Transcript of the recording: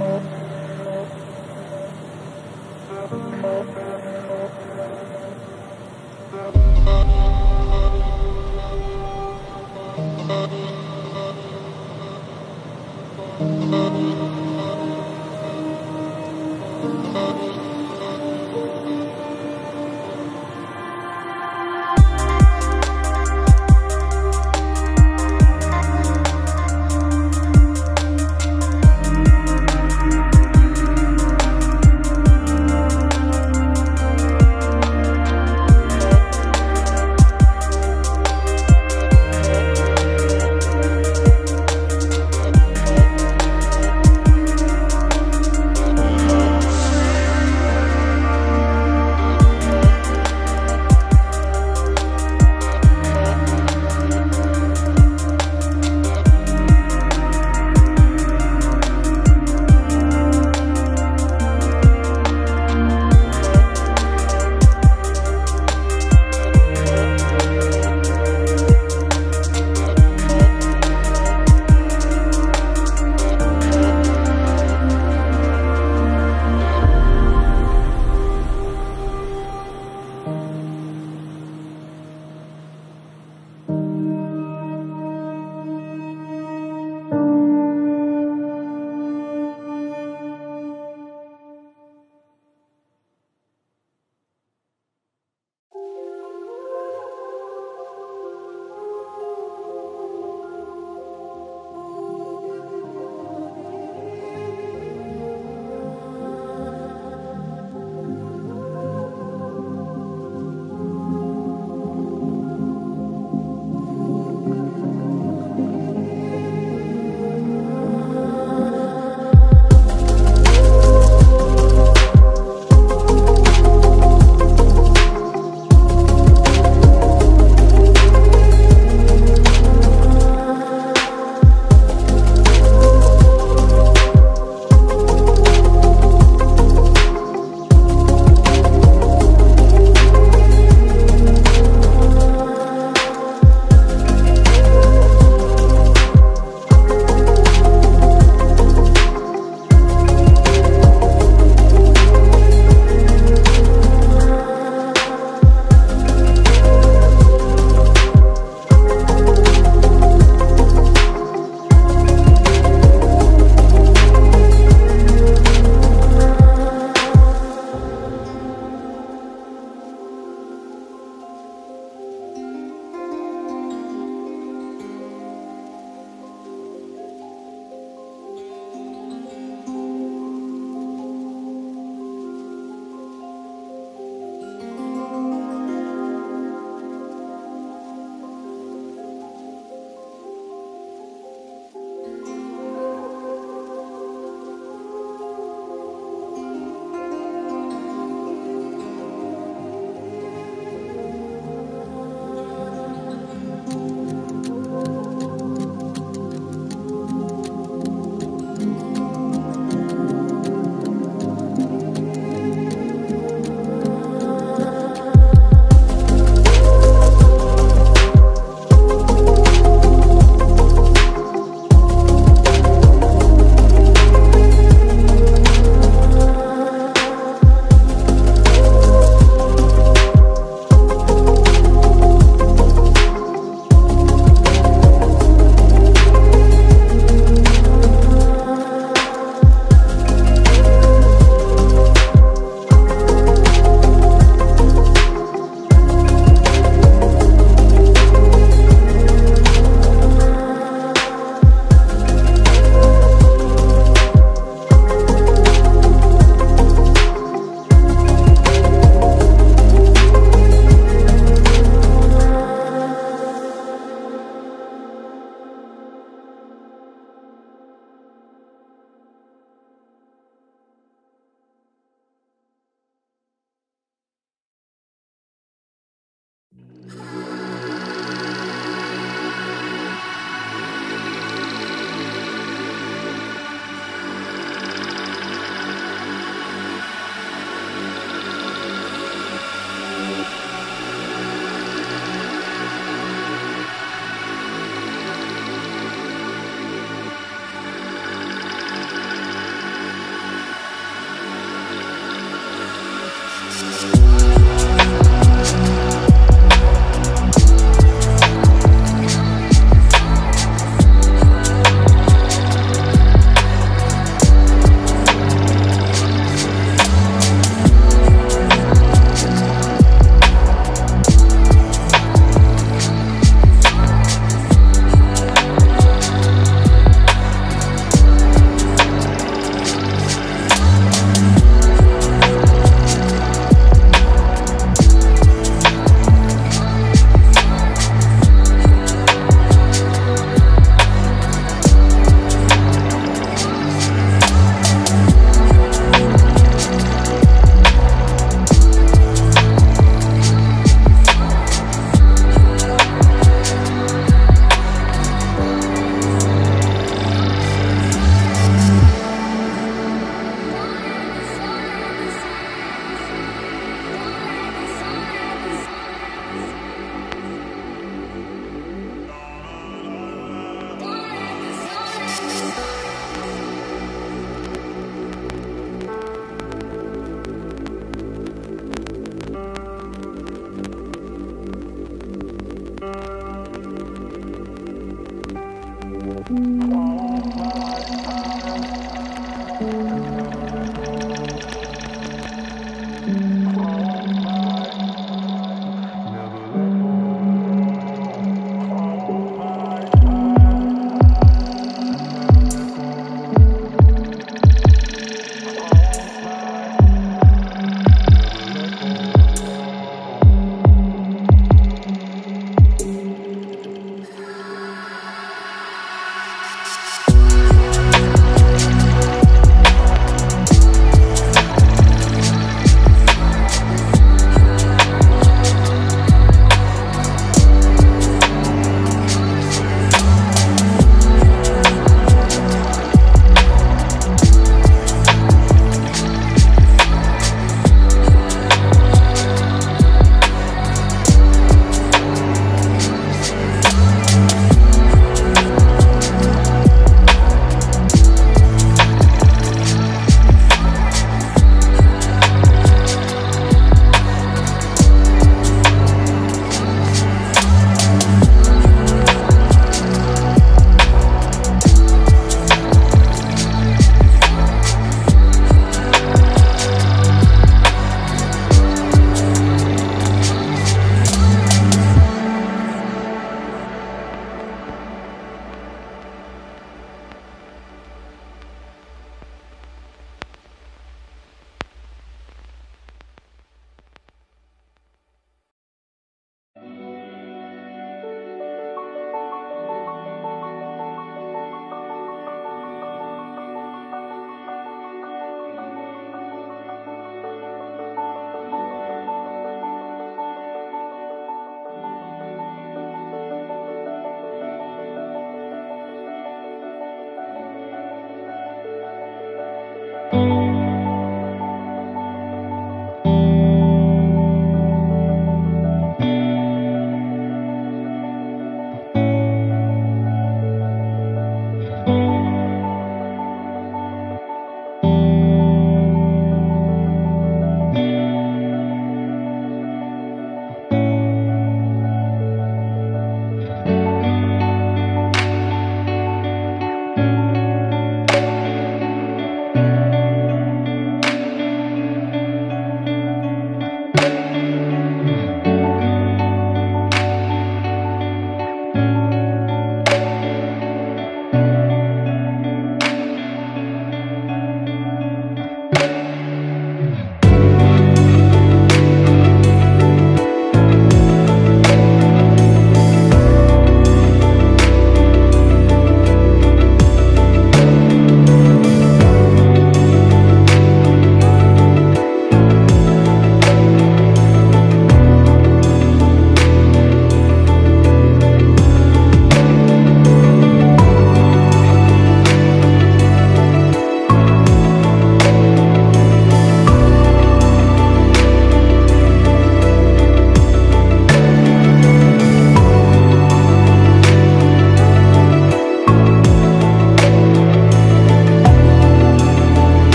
Oh.